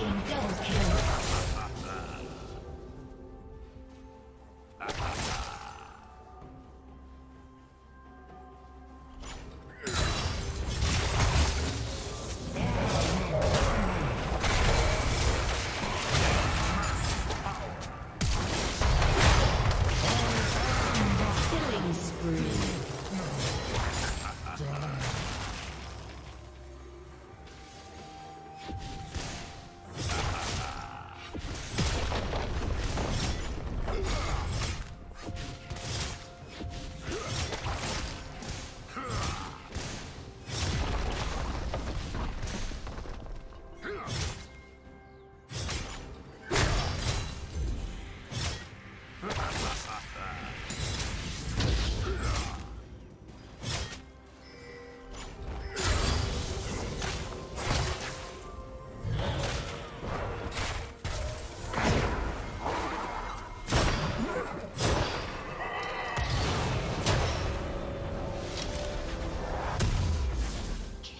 Blue